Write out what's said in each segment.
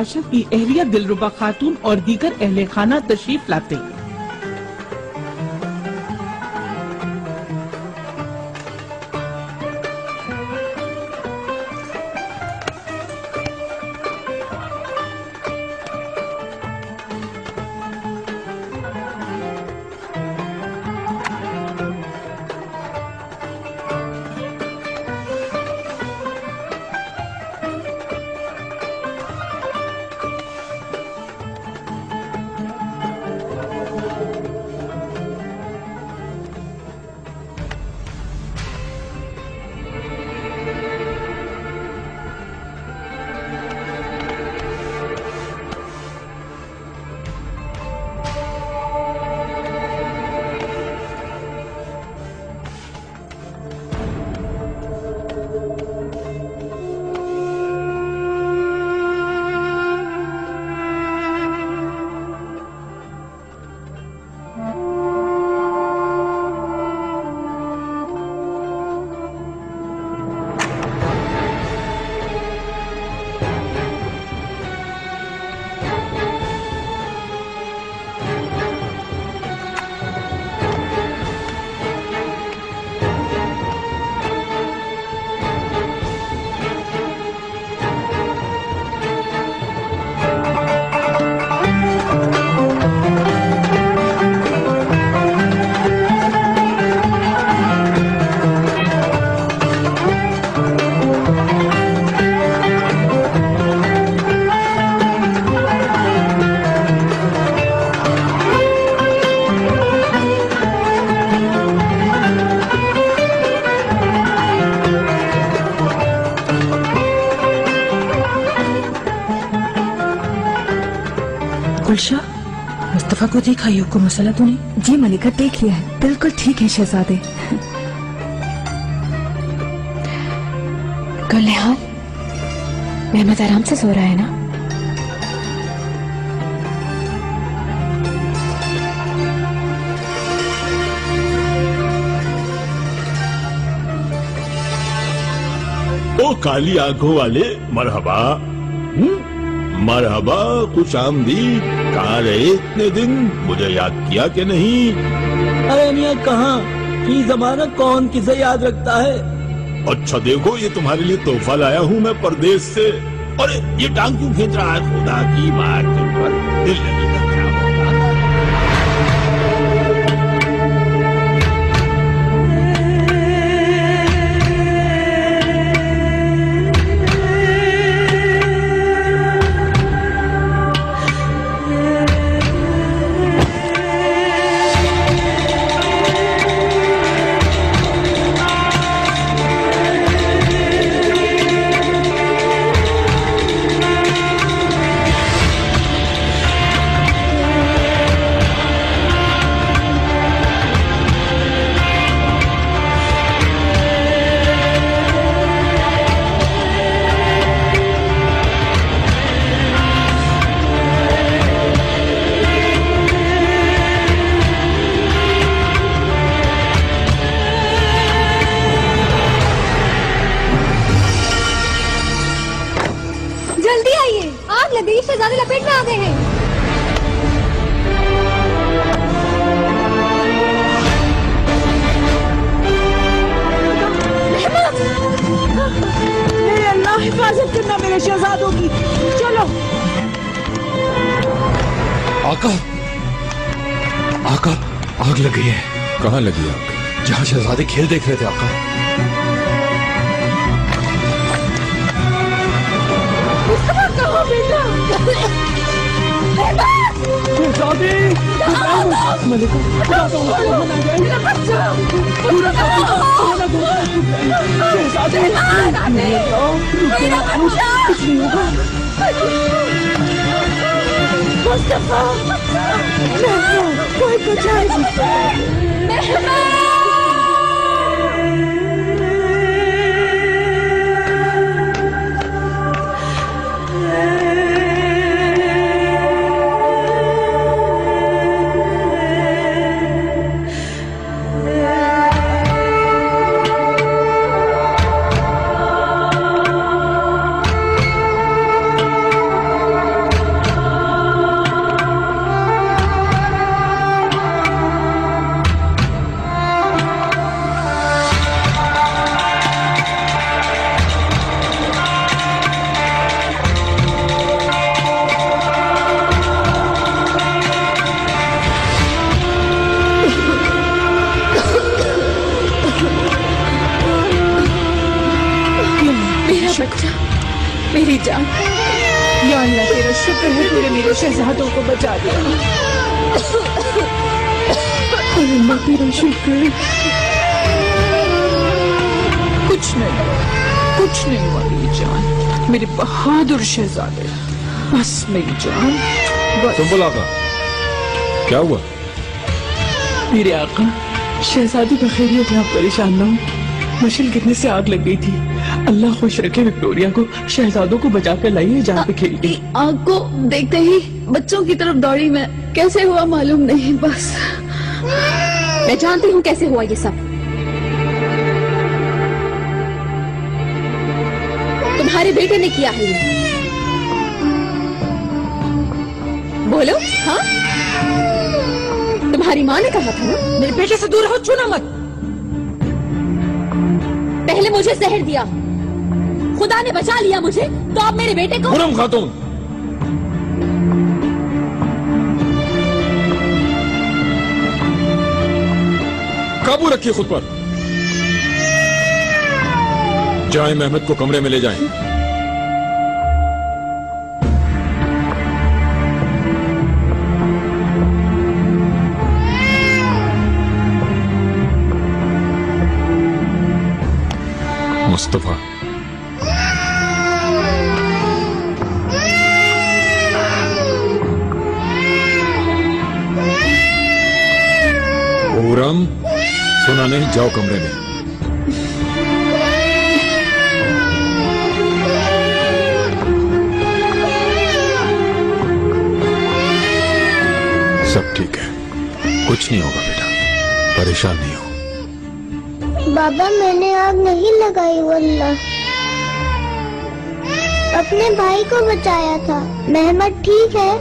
पीरी की अहलिया दिलरुबा खातून और दीगर अहले खाना तशरीफ़ लाते। को को मसला तूने? जी मलिका, देख लिया है। बिल्कुल ठीक है शहजादे। कर ले हाल मेहमद आराम से सो रहा है ना? ओ काली आँखों वाले, मरहबा। हम्म? मरहबा खुश आमदी कहा रहे इतने दिन मुझे याद किया के नहीं? अरे मियाँ कहा? की जमाना कौन किसे याद रखता है? अच्छा देखो ये तुम्हारे लिए तोहफा लाया हूँ मैं परदेश से। और ये टांग क्यों खींच रहा है? खुदा की बात तुम पर दिल लगी गई है कहाँ लगी आग? जहाँ शहजादे खेल देख रहे थे आका मुस्तफ़ा कहो बेटा। शहजादी मलिका खुदा का हुक्म बना जाए मेरे बहादुर शहजादे बस मेरी जान बस। सुम्बुल आका क्या हुआ? मेरे आका शहजादी बखैरियत आप परेशान न हो। मशल गिरने से आग लग गई थी। अल्लाह खुश रखे विक्टोरिया को शहजादों को बचा कर लाई है जहाँ पे खेलती आग को देखते ही बच्चों की तरफ़ दौड़ी मैं। कैसे हुआ मालूम नहीं बस। मैं जानती हूँ कैसे हुआ ये सब। तुम्हारे बेटे ने किया है बोलो हाँ? तुम्हारी माँ ने कहा था ना? मेरे बेटे से दूर हो छूना मत। पहले मुझे जहर दिया। खुदा ने बचा लिया मुझे तो अब मेरे बेटे को खातून। काबू रखिए खुद पर। जाए मेहमद को कमरे में ले जाएँ। मुस्तफ़ा पूरम सुना नहीं, जाओ कमरे में। सब ठीक है। कुछ नहीं होगा बेटा। परेशान नहीं हो। बाबा मैंने आग नहीं लगाई वल्ला अपने भाई को बचाया था। मेहमद ठीक है?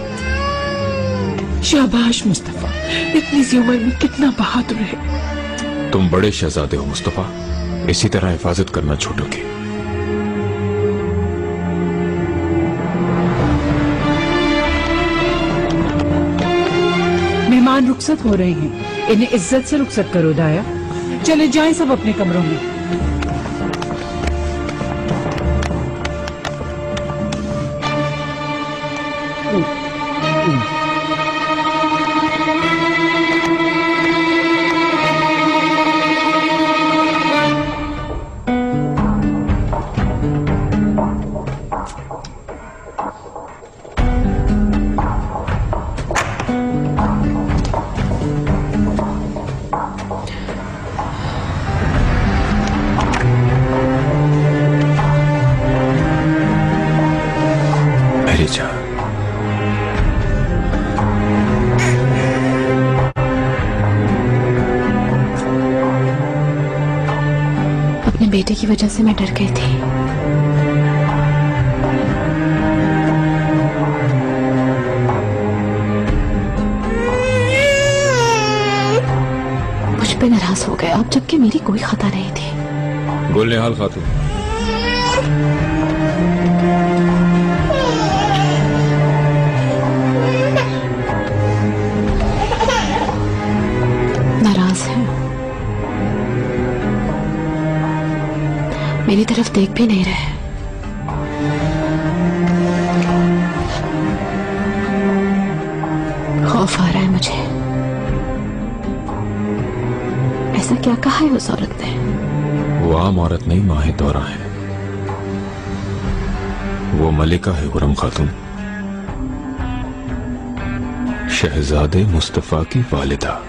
शाबाश मुस्तफ़ा। इतनी सी उम्र में कितना बहादुर है। तुम बड़े शहजादे हो मुस्तफ़ा। इसी तरह हिफाजत करना छोटों की। मेहमान रुखसत हो रहे हैं। इन्हें इज़्ज़त से रुखसत करो दाया। चले जाएँ सब अपने कमरों में। बेटे की वजह से मैं डर गई थी। मुझ पे नाराज़ हो गए, अब जबकि मेरी कोई खता नहीं थी। गुल निहाल खातून। मेरी तरफ़ देख भी नहीं रहे। खौफ आ रहा है मुझे। ऐसा क्या कहा है उस औरत ने? वो आम औरत नहीं माहे दौरा है। वो मलिका है, गुरम खातून। शहजादे मुस्तफ़ा की वालिदा।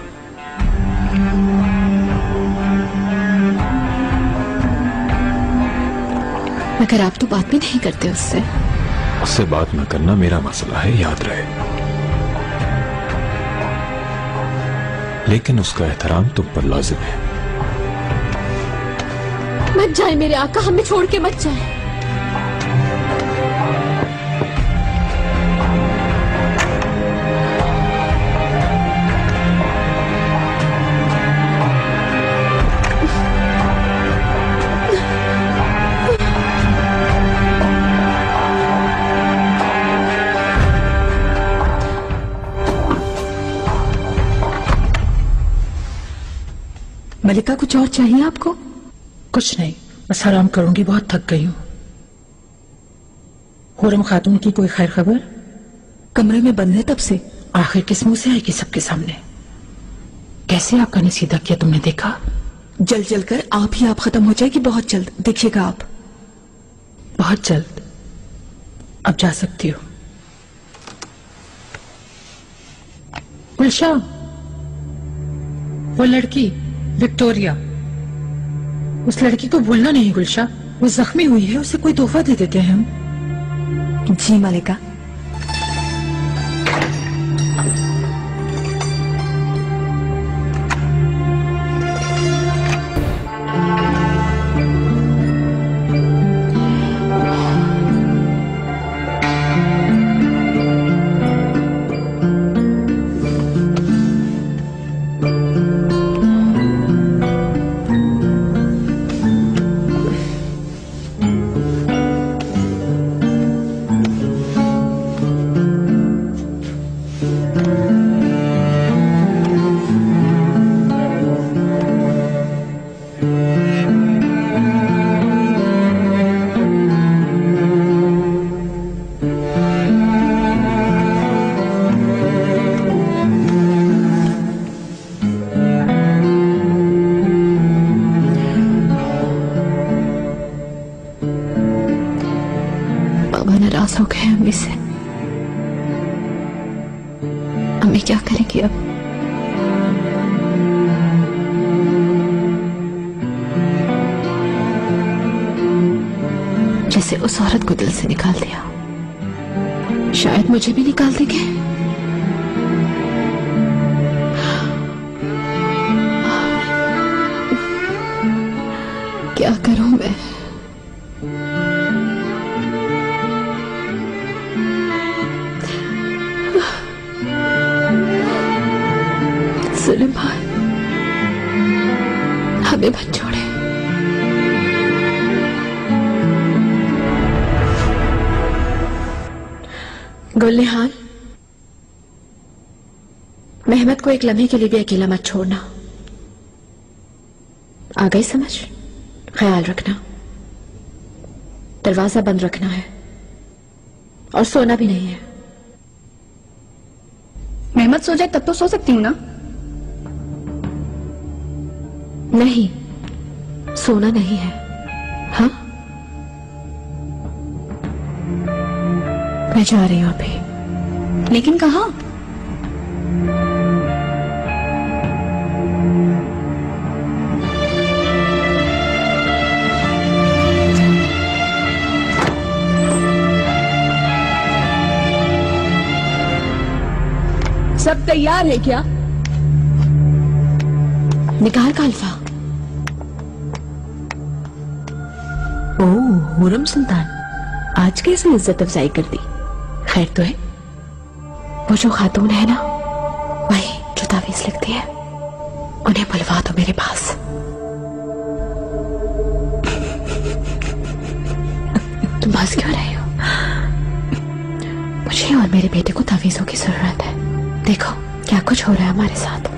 मगर आप तो बात भी नहीं करते उससे। उससे बात न करना मेरा मसला है याद रहे। लेकिन उसका एहतराम तुम पर लाजिम है। मत जाए मेरे आका हमें छोड़ के मत जाए। मलिका कुछ और चाहिए आपको? कुछ नहीं बस आराम करूँगी बहुत थक गई हूँ। खुरम खातून की कोई खैर खबर? कमरे में बंद है तब से। आखिर किस मुँह से आएगी सबके सामने? कैसे आपका सीधा किया तुमने देखा? जल जल कर आप ही आप खत्म हो जाएगी बहुत जल्द। देखिएगा आप। बहुत जल्द। अब जा सकती हो। गुलशा वो लड़की। विक्टोरिया, उस लड़की को भूलना नहीं, गुलशा। वो जख्मी हुई है, उसे कोई तोहफा दे देते हैं हम। जी, मालिका। मुझे भी निकाल देंगे? क्या करूँ मैं? सुलेमान हमें छोड़े। गुलनिहाल मेहमद को एक लम्हे के लिए भी अकेला मत छोड़ना। आ गई समझ? ख्याल रखना। दरवाज़ा बंद रखना है। और सोना भी नहीं है। मेहमत सो जाए तब तो सो सकती हूँ ना? नहीं। सोना नहीं हाँ। मैं जा रही हूँ अभी। लेकिन कहा? सब तैयार है क्या? निकाल का अल्फ़ा। ओह, हुरम सुल्तान। आज कैसे इज़्ज़त अफजाई कर दी? खैर तो है। वो जो खातून है ना, वही जो तावीज लिखती है, उन्हें बुलवा दो मेरे पास। तुम हंस क्यों रहे हो? मुझे और मेरे बेटे को तावीजों की ज़रूरत है। देखो, क्या कुछ हो रहा है हमारे साथ।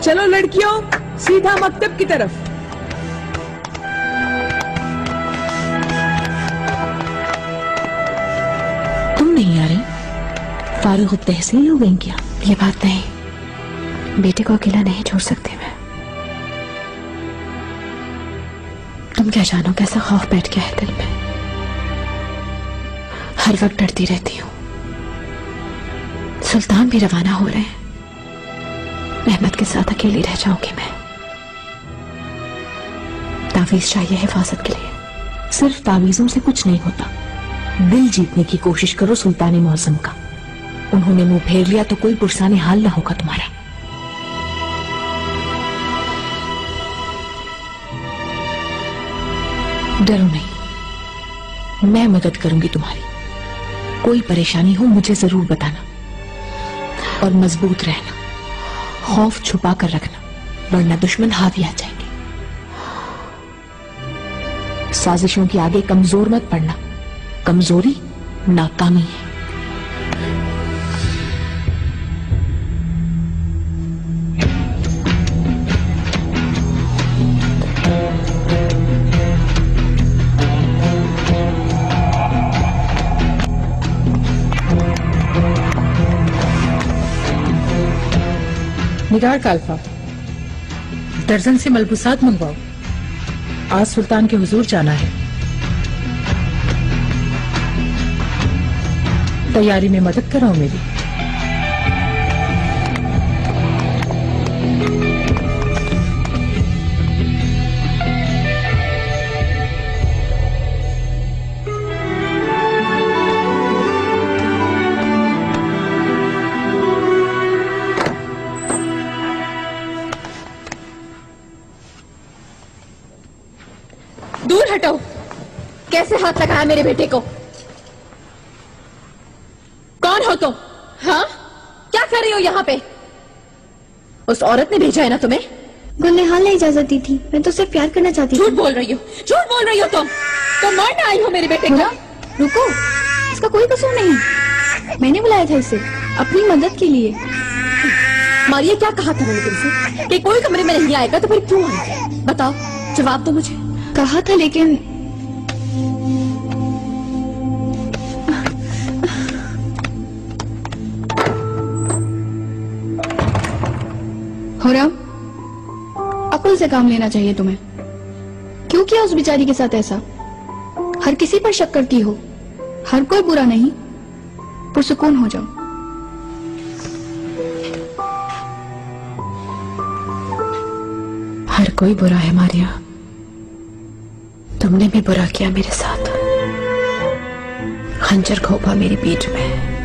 चलो लड़कियों, सीधा मकतब की तरफ़। फारूक तहसील हो गई क्या ये बात नहीं। बेटे को अकेला नहीं छोड़ सकती मैं। तुम क्या जानो कैसा खौफ बैठ गया है दिल में? हर वक्त डरती रहती हूँ। सुल्तान भी रवाना हो रहे हैं। अहमद के साथ अकेली रह जाऊँगी मैं। तावीज चाहिए हिफाजत के लिए। सिर्फ़ तावीजों से कुछ नहीं होता। दिल जीतने की कोशिश करो सुल्तान मौसम का। उन्होंने मुँह फेर लिया तो कोई पुरसाने हाल ना होगा तुम्हारा। डरो नहीं। मैं मदद करूँगी तुम्हारी। कोई परेशानी हो मुझे ज़रूर बताना। और मज़बूत रहना। खौफ छुपा कर रखना। वरना दुश्मन हावी आ जाएँगे। साजिशों के आगे कमज़ोर मत पड़ना। कमज़ोरी नाकामी है। निगार काल्फा दर्जन से मलबूसात मंगवाओ। आज सुल्तान के हुजूर जाना है। तैयारी में मदद कराओ मेरी। कैसे हाथ लगाया मेरे बेटे को? कौन हो तुम? हाँ? क्या कर रही हो यहाँ पे? उस औरत ने भेजा है ना तुम्हें? गुलनिहाल ने इजाज़त दी थी। मैं तो सिर्फ़ प्यार करना चाहती झूठ बोल रही हो। झूठ बोल रही हो तुम। तुम मारने आई हो मेरे बेटे को। रुको। इसका कोई कसूर नहीं। मैंने बुलाया था इसे। अपनी मदद के लिए। मारिया क्या कहा था मैंने तुमसे? कि कोई कमरे में नहीं आएगा तो फिर क्यों आई बताओ जवाब दो मुझे। कहा था लेकिन हो रहा अकुल से काम लेना चाहिए तुम्हें। क्यों किया उस बेचारी के साथ ऐसा? हर किसी पर शक करती हो। हर कोई बुरा नहीं। पुरसुकून हो जाओ। हर कोई बुरा है, मारिया। तुमने भी बुरा किया मेरे साथ। खंजर घोपा मेरी पीठ में।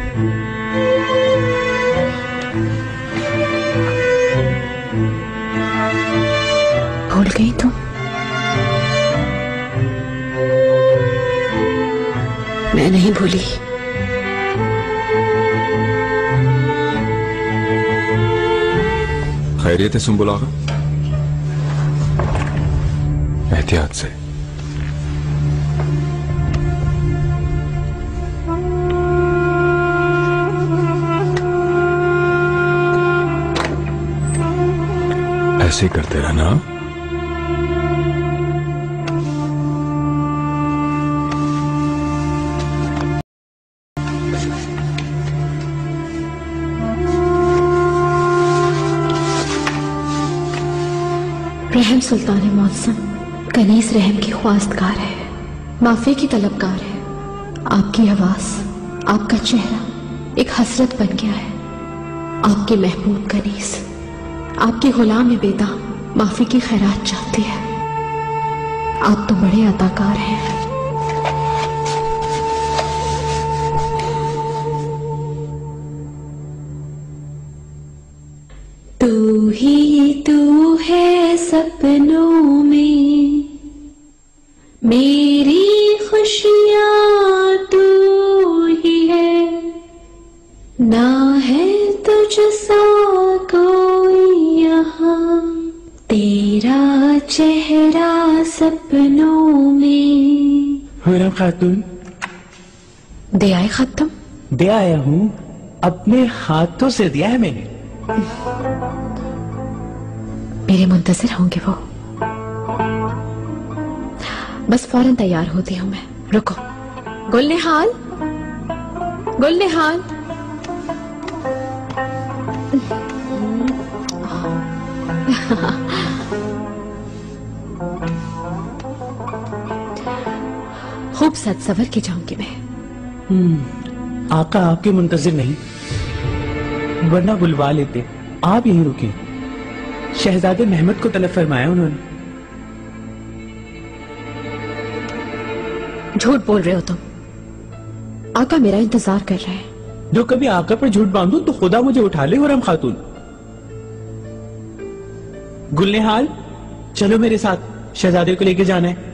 नहीं भूली। खैरियत है सुम्बुला एहतियात से। ऐसे करते रहना। सुल्तान मौसम कनीस रहम की ख्वास्तकार है, माफ़ी की तलबकार है। आपकी आवाज़, आपका चेहरा एक हसरत बन गया है। आपके महबूब कनीस आपके गुलाम बेदा माफ़ी की खैरात चाहती है। आप तो बड़े अदाकार हैं। सपनों में। मेरी खुशियाँ तू ही है। ना है तुझसा कोई यहाँ। तेरा चेहरा सपनों में। हुरम खातून। दे आए खत्म। दे आया हूँ। अपने हाथों से दिया है मैंने। मेरे मुंतजर होंगे वो। बस फ़ौरन तैयार होती हूँ मैं। रुको। गुलनिहाल गुलनिहाल खूब सच सवर के जाऊँगी मैं। हम्म, आका आपके मुंतजर नहीं। वरना बुलवा लेते। आप यहीं रुके। शहजादे महमद को तलब फरमाया उन्होंने। झूठ बोल रहे हो तुम। आका मेरा इंतज़ार कर रहे हैं। जो कभी आका पर झूठ बांधू तो खुदा मुझे उठा ले हुरम खातून। गुलनेहाल चलो मेरे साथ शहजादे को लेके जाना है।